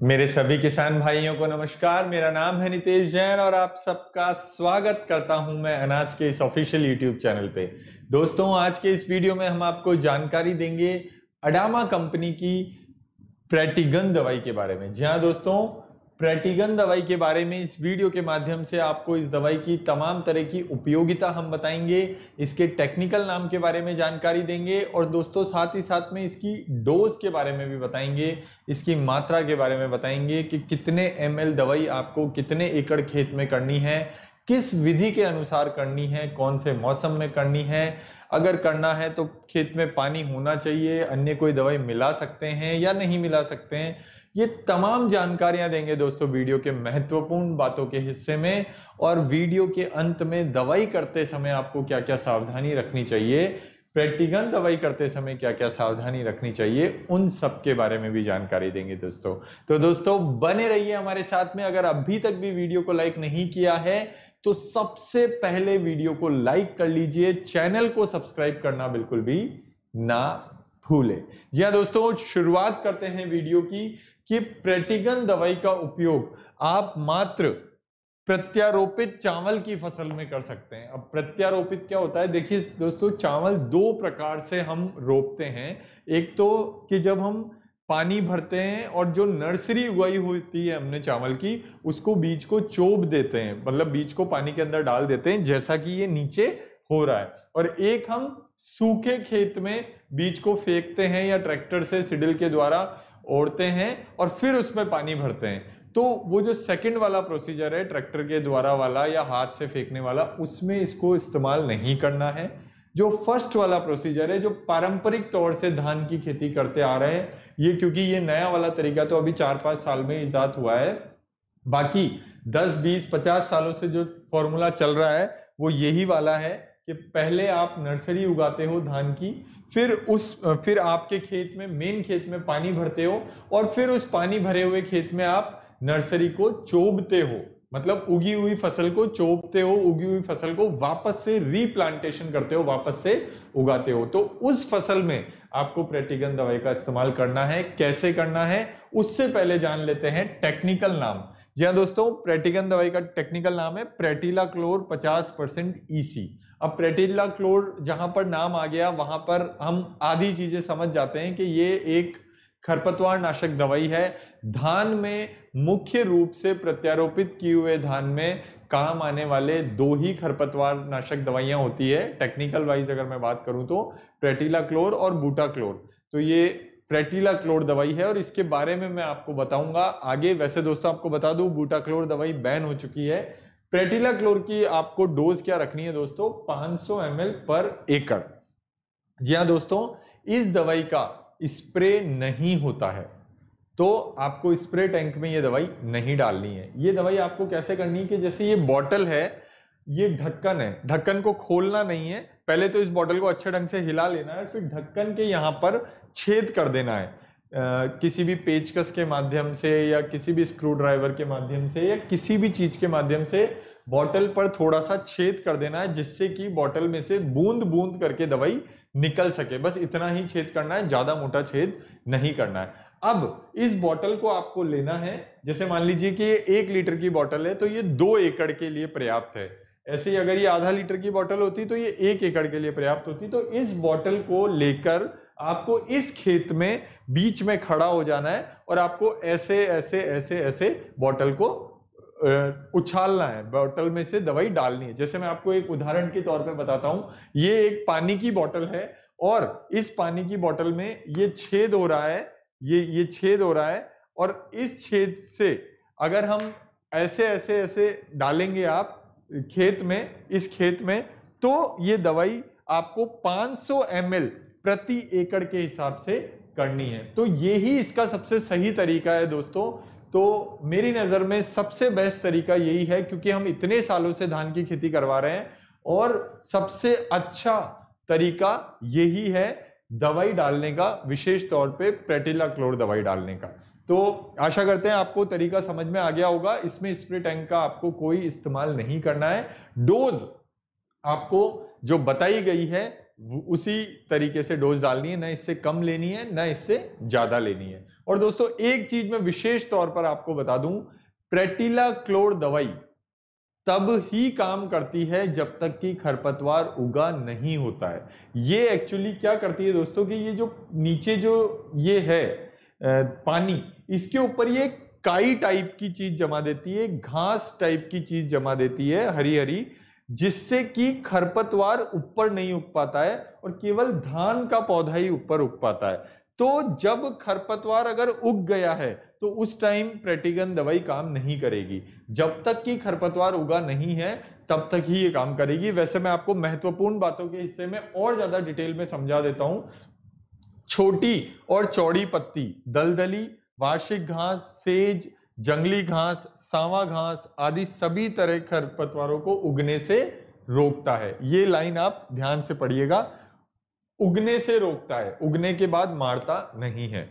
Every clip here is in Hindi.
मेरे सभी किसान भाइयों को नमस्कार। मेरा नाम है नितेश जैन और आप सबका स्वागत करता हूँ मैं अनाज के इस ऑफिशियल यूट्यूब चैनल पे। दोस्तों, आज के इस वीडियो में हम आपको जानकारी देंगे अडामा कंपनी की प्रेटिगन दवाई के बारे में। जी हाँ दोस्तों प्रेटिगन दवाई के बारे में इस वीडियो के माध्यम से आपको इस दवाई की तमाम तरह की उपयोगिता हम बताएँगे, इसके टेक्निकल नाम के बारे में जानकारी देंगे और दोस्तों साथ ही साथ में इसकी डोज के बारे में भी बताएँगे, इसकी मात्रा के बारे में बताएँगे कि कितने एमएल दवाई आपको कितने एकड़ खेत में करनी है, किस विधि के अनुसार करनी है, कौन से मौसम में करनी है अगर करना है तो खेत में पानी होना चाहिए, अन्य कोई दवाई मिला सकते हैं या नहीं मिला सकते हैं, ये तमाम जानकारियाँ देंगे दोस्तों वीडियो के महत्वपूर्ण बातों के हिस्से में और वीडियो के अंत में दवाई करते समय आपको क्या क्या सावधानी रखनी चाहिए, प्रैक्टिकल दवाई करते समय क्या क्या सावधानी रखनी चाहिए, उन सब के बारे में भी जानकारी देंगे दोस्तों। तो दोस्तों बने रहिए हमारे साथ में, अगर अभी तक भी वीडियो को लाइक नहीं किया है तो सबसे पहले वीडियो को लाइक कर लीजिए, चैनल को सब्सक्राइब करना बिल्कुल भी ना भूले। जी हाँ दोस्तों, शुरुआत करते हैं वीडियो की कि प्रेटिगन दवाई का उपयोग आप मात्र प्रत्यारोपित चावल की फ़सल में कर सकते हैं। अब प्रत्यारोपित क्या होता है? देखिए दोस्तों, चावल दो प्रकार से हम रोपते हैं। एक तो कि जब हम पानी भरते हैं और जो नर्सरी उगाई होती है हमने चावल की, उसको बीज को चोप देते हैं। मतलब बीज को पानी के अंदर डाल देते हैं, जैसा कि ये नीचे हो रहा है। और एक हम सूखे खेत में बीज को फेंकते हैं या ट्रैक्टर से सिडिल के द्वारा ओढ़ते हैं और फिर उसमें पानी भरते हैं। तो वो जो सेकंड वाला प्रोसीजर है, ट्रैक्टर के द्वारा वाला या हाथ से फेंकने वाला, उसमें इसको इस्तेमाल नहीं करना है। जो फ़र्स्ट वाला प्रोसीजर है, जो पारंपरिक तौर से धान की खेती करते आ रहे हैं, ये क्योंकि ये नया वाला तरीका तो अभी चार पाँच साल में ईजाद हुआ है। बाकी दस, बीस, पचास सालों से जो फॉर्मूला चल रहा है, वो यही वाला है कि पहले आप नर्सरी उगाते हो धान की, फिर उस, फिर आपके खेत में मेन खेत में पानी भरते हो, और फिर उस पानी भरे हुए खेत में आप नर्सरी को चोबते हो। मतलब उगी हुई फ़सल को चोपते हो, उगी हुई फ़सल को वापस से रीप्लांटेशन करते हो, वापस से उगाते हो। तो उस फ़सल में आपको प्रेटिगन दवाई का इस्तेमाल करना है। कैसे करना है? उससे पहले जान लेते हैं टेक्निकल नाम। जी हाँ दोस्तों प्रेटिगन दवाई का टेक्निकल नाम है प्रेटिला क्लोर 50 परसेंट ईसी अब प्रेटिला क्लोर जहाँ पर नाम आ गया, वहाँ पर हम आधी चीज़ें समझ जाते हैं कि ये एक खरपतवार नाशक दवाई है। धान में मुख्य रूप से प्रत्यारोपित किए हुए धान में काम आने वाले दो ही खरपतवार नाशक दवाइयाँ होती है। टेक्निकल वाइज अगर मैं बात करूँ तो प्रेटिला क्लोर और बूटा क्लोर तो ये प्रेटिला क्लोर दवाई है और इसके बारे में मैं आपको बताऊँगा आगे। वैसे दोस्तों, आपको बता दूँ बूटा क्लोर दवाई बैन हो चुकी है। प्रेटिला क्लोर की आपको डोज क्या रखनी है दोस्तों? 500 सौ पर एकड़। जी हाँ दोस्तों, इस दवाई का स्प्रे नहीं होता है। तो आपको स्प्रे टैंक में ये दवाई नहीं डालनी है। ये दवाई आपको कैसे करनी है कि जैसे ये बॉटल है ये ढक्कन है ढक्कन को खोलना नहीं है। पहले तो इस बॉटल को अच्छे ढंग से हिला लेना है फिर ढक्कन के यहाँ पर छेद कर देना है। आ, किसी भी पेचकस के माध्यम से या किसी भी स्क्रू ड्राइवर के माध्यम से या किसी भी चीज़ के माध्यम से बॉटल पर थोड़ा सा छेद कर देना है, जिससे कि बॉटल में से बूंद बूंद करके दवाई निकल सके। बस इतना ही छेद करना है, ज़्यादा मोटा छेद नहीं करना है। अब इस बॉटल को आपको लेना है, जैसे मान लीजिए कि ये एक लीटर की बॉटल है तो ये दो एकड़ के लिए पर्याप्त है। ऐसे ही अगर ये आधा लीटर की बॉटल होती तो ये एक एकड़ के लिए पर्याप्त होती। तो इस बॉटल को लेकर आपको इस खेत में, बीच में खड़ा हो जाना है और आपको ऐसे ऐसे ऐसे ऐसे बॉटल को उछालना है, बॉटल में से दवाई डालनी है। जैसे मैं आपको एक उदाहरण के तौर पे बताता हूँ, ये एक पानी की बॉटल है और इस पानी की बॉटल में ये छेद हो रहा है, ये ये छेद हो रहा है और इस छेद से अगर हम ऐसे ऐसे ऐसे डालेंगे आप खेत में, इस खेत में तो ये दवाई आपको 500 सौ प्रति एकड़ के हिसाब से करनी है। तो ये ही इसका सबसे सही तरीका है दोस्तों तो मेरी नज़र में सबसे बेस्ट तरीका यही है, क्योंकि हम इतने सालों से धान की खेती करवा रहे हैं और सबसे अच्छा तरीका यही है दवाई डालने का, विशेष तौर पे प्रेटिला क्लोर दवाई डालने का। तो आशा करते हैं आपको तरीका समझ में आ गया होगा, इसमें स्प्रे टैंक का आपको कोई इस्तेमाल नहीं करना है। डोज आपको जो बताई गई है उसी तरीके से डोज डालनी है, ना इससे कम लेनी है, ना इससे ज़्यादा लेनी है। और दोस्तों, एक चीज़ मैं विशेष तौर पर आपको बता दूँ प्रेटिला क्लोर दवाई तब ही काम करती है जब तक कि खरपतवार उगा नहीं होता है। ये एक्चुअली क्या करती है दोस्तों कि ये जो नीचे जो ये है पानी, इसके ऊपर ये काई टाइप की चीज़ जमा देती है, घास टाइप की चीज़ जमा देती है हरी हरी जिससे कि खरपतवार ऊपर नहीं उग पाता है और केवल धान का पौधा ही ऊपर उग पाता है। तो जब खरपतवार अगर उग गया है तो उस टाइम प्रेटिगन दवाई काम नहीं करेगी। जब तक कि खरपतवार उगा नहीं है, तब तक ही ये काम करेगी। वैसे मैं आपको महत्वपूर्ण बातों के हिस्से में और ज़्यादा डिटेल में समझा देता हूँ। छोटी और चौड़ी पत्ती, दलदली, वार्षिक घास, सेज जंगली घास, सावा घास आदि सभी तरह खरपतवारों को उगने से रोकता है। ये लाइन आप ध्यान से पढ़िएगा। उगने से रोकता है। उगने के बाद मारता नहीं है।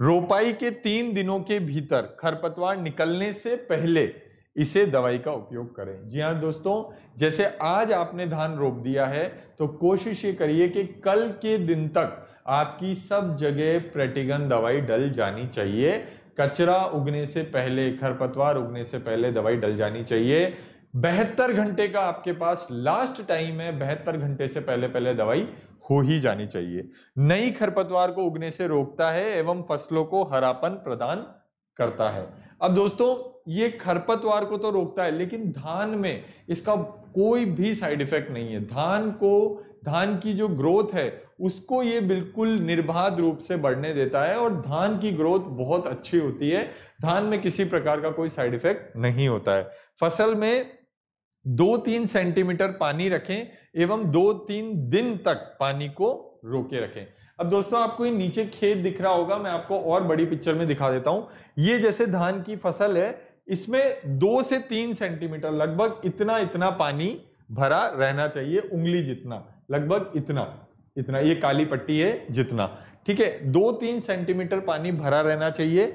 रोपाई के तीन दिनों के भीतर खरपतवार निकलने से पहले इसे दवाई का उपयोग करें। जी हाँ दोस्तों, जैसे आज आपने धान रोप दिया है तो कोशिश ये करिए कि कल के दिन तक आपकी सब जगह प्रेटिगन दवाई डल जानी चाहिए। कचरा उगने से पहले, खरपतवार उगने से पहले दवाई डल जानी चाहिए। बहत्तर घंटे का आपके पास लास्ट टाइम है, बहत्तर घंटे से पहले पहले दवाई हो ही जानी चाहिए। नई खरपतवार को उगने से रोकता है एवं फ़सलों को हरापन प्रदान करता है। अब दोस्तों, ये खरपतवार को तो रोकता है, लेकिन धान में इसका कोई भी साइड इफ़ेक्ट नहीं है। धान को धान की जो ग्रोथ है, उसको ये बिल्कुल निर्बाध रूप से बढ़ने देता है और धान की ग्रोथ बहुत अच्छी होती है। धान में किसी प्रकार का कोई साइड इफ़ेक्ट नहीं होता है। फ़सल में दो तीन सेंटीमीटर पानी रखें एवं दो तीन दिन तक पानी को रोके रखें। अब दोस्तों, आपको ये नीचे खेत दिख रहा होगा, मैं आपको और बड़ी पिक्चर में दिखा देता हूँ। ये जैसे धान की फ़सल है, इसमें दो से तीन सेंटीमीटर लगभग इतना इतना पानी भरा रहना चाहिए, उंगली जितना। लगभग इतना इतना, ये काली पट्टी है जितना। ठीक है दो तीन सेंटीमीटर पानी भरा रहना चाहिए,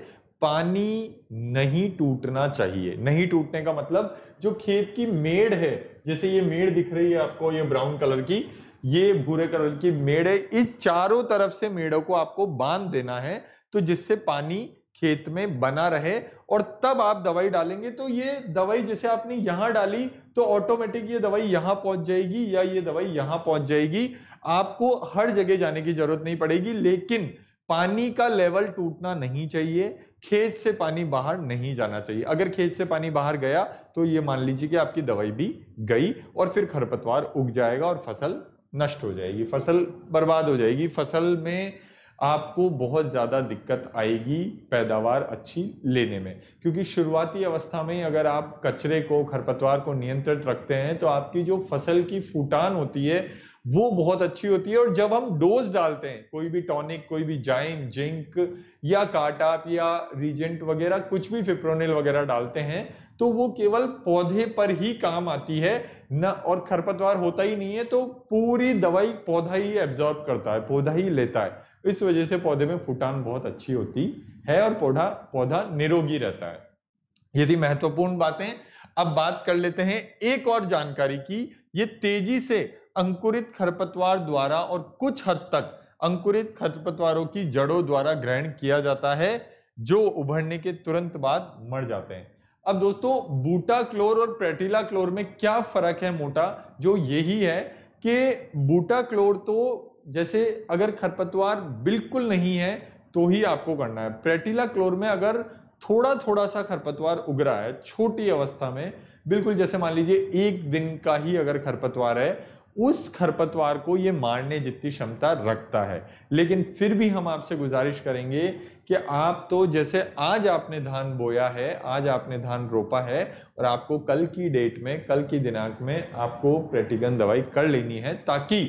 पानी नहीं टूटना चाहिए। नहीं टूटने का मतलब जो खेत की मेड़ है, जैसे ये मेड़ दिख रही है आपको, ये ब्राउन कलर की, ये भूरे कलर की मेड़ है, इस चारों तरफ़ से मेड़ों को आपको बाँध देना है तो जिससे पानी खेत में बना रहे और तब आप दवाई डालेंगे तो ये दवाई जैसे आपने यहाँ डाली तो ऑटोमेटिक ये दवाई यहाँ पहुँच जाएगी या ये दवाई यहाँ पहुँच जाएगी। आपको हर जगह जाने की ज़रूरत नहीं पड़ेगी, लेकिन पानी का लेवल टूटना नहीं चाहिए, खेत से पानी बाहर नहीं जाना चाहिए। अगर खेत से पानी बाहर गया तो ये मान लीजिए कि आपकी दवाई भी गई और फिर खरपतवार उग जाएगा और फ़सल नष्ट हो जाएगी, फ़सल बर्बाद हो जाएगी। फ़सल में आपको बहुत ज़्यादा दिक्कत आएगी पैदावार अच्छी लेने में। क्योंकि शुरुआती अवस्था में अगर आप कचरे को, खरपतवार को नियंत्रित रखते हैं तो आपकी जो फ़सल की फूटान होती है वो बहुत अच्छी होती है और जब हम डोज डालते हैं, कोई भी टॉनिक, कोई भी जाइम जिंक या काटाप या रीजेंट वगैरह, कुछ भी फिप्रोनिल वगैरह डालते हैं तो वो केवल पौधे पर ही काम आती है, न और खरपतवार होता ही नहीं है तो पूरी दवाई पौधा ही एब्जॉर्ब करता है, पौधा ही लेता है। इस वजह से पौधे में फुटान बहुत अच्छी होती है और पौधा पौधा निरोगी रहता है। ये थी महत्वपूर्ण बातें। अब बात कर लेते हैं एक और जानकारी की। ये तेज़ी से अंकुरित खरपतवार द्वारा और कुछ हद तक अंकुरित खरपतवारों की जड़ों द्वारा ग्रहण किया जाता है, जो उभरने के तुरंत बाद मर जाते हैं। अब दोस्तों, बूटा क्लोर और प्रेटिला क्लोर में क्या फ़र्क है मोटा? जो यही है कि बूटा क्लोर तो जैसे अगर खरपतवार बिल्कुल नहीं है तो ही आपको करना है। प्रेटिला क्लोर में अगर थोड़ा थोड़ा सा खरपतवार उग रहा है, छोटी अवस्था में, बिल्कुल जैसे मान लीजिए एक दिन का ही अगर खरपतवार है उस खरपतवार को ये मारने जितनी क्षमता रखता है। लेकिन फिर भी हम आपसे गुजारिश करेंगे कि आप तो जैसे आज आपने धान बोया है, आज आपने धान रोपा है और आपको कल की डेट में, कल की दिनांक में आपको प्रेटिगन दवाई कर लेनी है ताकि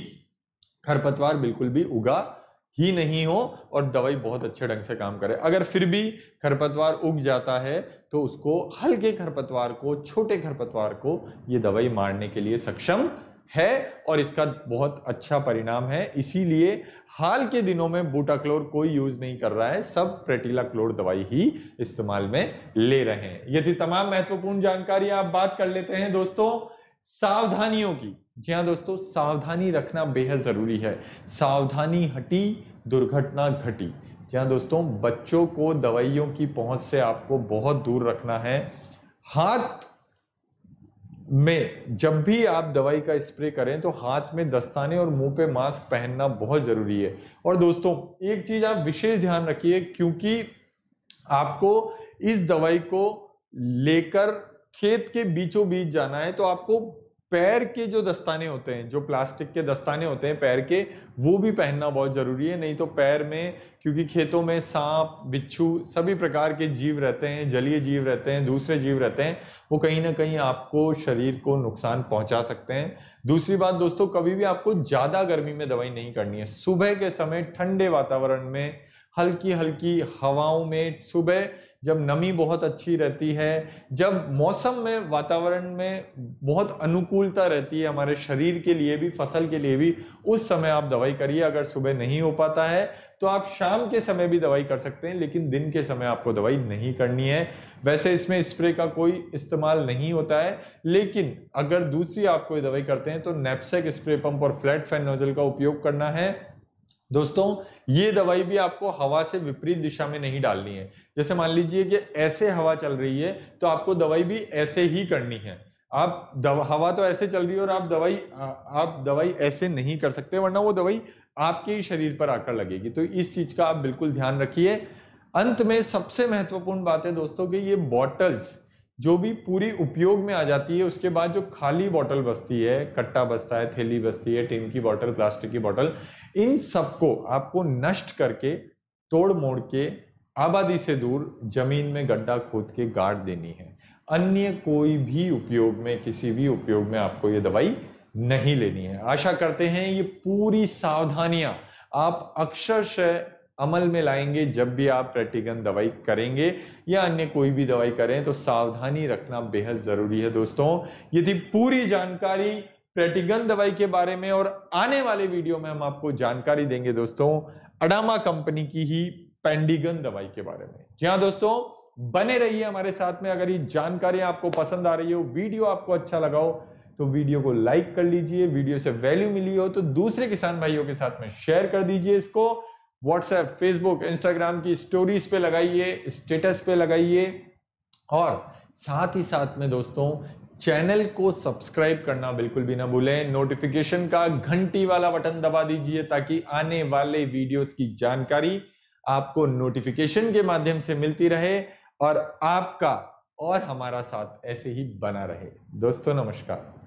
खरपतवार बिल्कुल भी उगा ही नहीं हो और दवाई बहुत अच्छे ढंग से काम करे। अगर फिर भी खरपतवार उग जाता है तो उसको हल्के खरपतवार को, छोटे खरपतवार को ये दवाई मारने के लिए सक्षम है और इसका बहुत अच्छा परिणाम है। इसीलिए हाल के दिनों में बूटाक्लोर कोई यूज़ नहीं कर रहा है। सब प्रेटिला क्लोर दवाई ही इस्तेमाल में ले रहे हैं। यदि तमाम महत्वपूर्ण जानकारी आप बात कर लेते हैं दोस्तों, सावधानियों की। जी हाँ दोस्तों, सावधानी रखना बेहद ज़रूरी है। सावधानी हटी, दुर्घटना घटी। जी हाँ दोस्तों, बच्चों को दवाइयों की पहुँच से आपको बहुत दूर रखना है। हाथ में जब भी आप दवाई का स्प्रे करें तो हाथ में दस्ताने और मुँह पे मास्क पहनना बहुत ज़रूरी है। और दोस्तों, एक चीज़ आप विशेष ध्यान रखिए क्योंकि आपको इस दवाई को लेकर खेत के बीचों बीच जाना है तो आपको पैर के जो दस्ताने होते हैं, जो प्लास्टिक के दस्ताने होते हैं पैर के, वो भी पहनना बहुत ज़रूरी है। नहीं तो पैर में, क्योंकि खेतों में सांप, बिच्छू सभी प्रकार के जीव रहते हैं, जलीय जीव रहते हैं, दूसरे जीव रहते हैं, वो कहीं ना कहीं आपको शरीर को नुकसान पहुँचा सकते हैं। दूसरी बात दोस्तों, कभी भी आपको ज़्यादा गर्मी में दवाई नहीं करनी है। सुबह के समय ठंडे वातावरण में हल्की हल्की हवाओं में सुबह जब नमी बहुत अच्छी रहती है, जब मौसम में, वातावरण में बहुत अनुकूलता रहती है हमारे शरीर के लिए भी, फ़सल के लिए भी, उस समय आप दवाई करिए, अगर सुबह नहीं हो पाता है तो आप शाम के समय भी दवाई कर सकते हैं, लेकिन दिन के समय आपको दवाई नहीं करनी है। वैसे इसमें स्प्रे का कोई इस्तेमाल नहीं होता है, लेकिन अगर दूसरी आप कोई दवाई करते हैं तो नेपसेक स्प्रे पंप और फ्लैट फ़ैन नोजल का उपयोग करना है। दोस्तों, ये दवाई भी आपको हवा से विपरीत दिशा में नहीं डालनी है। जैसे मान लीजिए कि ऐसे हवा चल रही है तो आपको दवाई भी ऐसे ही करनी है। आप दवा, हवा तो ऐसे चल रही है और आप दवाई आप दवाई ऐसे नहीं कर सकते, वरना वो दवाई आपके ही शरीर पर आकर लगेगी। तो इस चीज़ का आप बिल्कुल ध्यान रखिए। अंत में सबसे महत्वपूर्ण बात है दोस्तों कि ये बॉटल्स जो भी पूरी उपयोग में आ जाती है, उसके बाद जो खाली बॉटल बचती है, कट्टा बचता है, थैली बचती है टीम की बॉटल प्लास्टिक की बॉटल इन सबको आपको नष्ट करके, तोड़ मोड़ के, आबादी से दूर ज़मीन में गड्ढा खोद के गाड़ देनी है। अन्य कोई भी उपयोग में, किसी भी उपयोग में आपको ये दवाई नहीं लेनी है। आशा करते हैं ये पूरी सावधानियाँ आप अक्षरशः अमल में लाएँगे जब भी आप प्रेटिगन दवाई करेंगे या अन्य कोई भी दवाई करें तो सावधानी रखना बेहद ज़रूरी है दोस्तों। ये थी पूरी जानकारी प्रेटिगन दवाई के बारे में और आने वाले वीडियो में हम आपको जानकारी देंगे दोस्तों, अडामा कंपनी की ही पेंडिगन दवाई के बारे में। जी हाँ दोस्तों, बने रहिए हमारे साथ में। अगर ये जानकारी आपको पसंद आ रही हो, वीडियो आपको अच्छा लगाओ तो वीडियो को लाइक कर लीजिए। वीडियो से वैल्यू मिली हो तो दूसरे किसान भाइयों के साथ में शेयर कर दीजिए इसको। व्हाट्सएप फेसबुक इंस्टाग्राम की स्टोरीज पे लगाइए स्टेटस पे लगाइए। और साथ ही साथ में दोस्तों चैनल को सब्सक्राइब करना बिल्कुल भी ना भूलें। नोटिफिकेशन का घंटी वाला बटन दबा दीजिए ताकि आने वाले वीडियोस की जानकारी आपको नोटिफिकेशन के माध्यम से मिलती रहे और आपका और हमारा साथ ऐसे ही बना रहे। दोस्तों, नमस्कार।